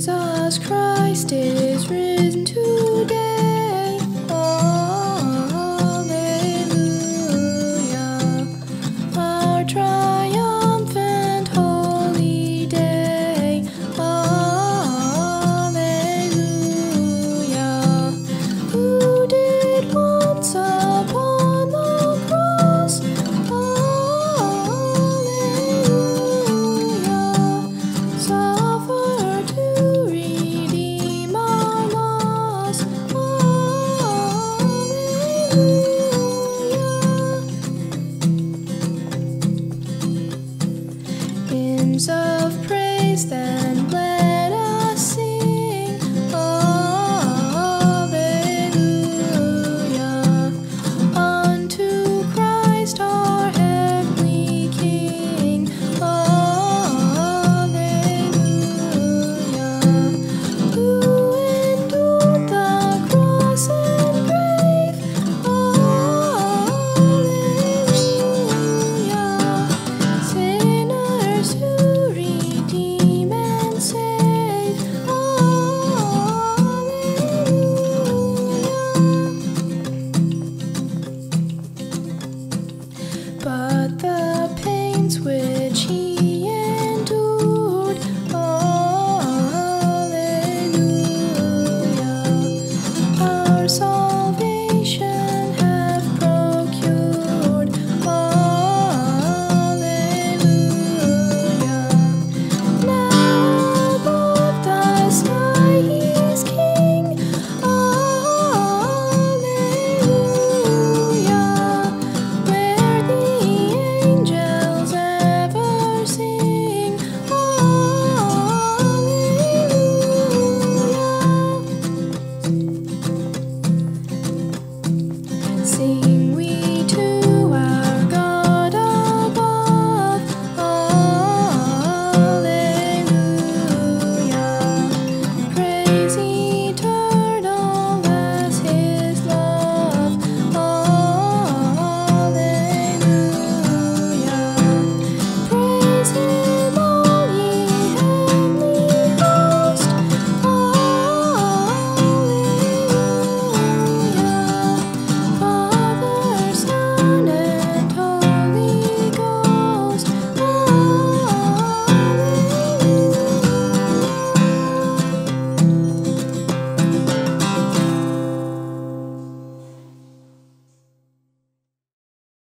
Jesus Christ is risen In